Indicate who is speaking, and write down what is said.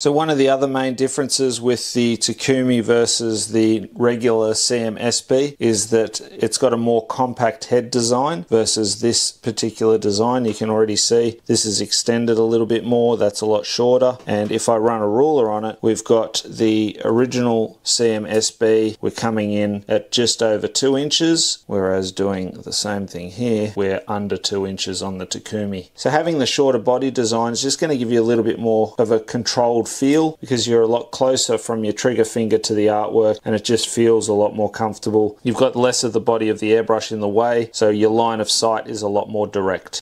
Speaker 1: So one of the other main differences with the Takumi versus the regular CM-SB is that it's got a more compact head design versus this particular design. You can already see this is extended a little bit more, that's a lot shorter. And if I run a ruler on it, we've got the original CM-SB, we're coming in at just over two inches, whereas doing the same thing here, we're under two inches on the Takumi. So having the shorter body design is just going to give you a little bit more of a controlled feel because you're a lot closer from your trigger finger to the artwork and it just feels a lot more comfortable. You've got less of the body of the airbrush in the way, so your line of sight is a lot more direct.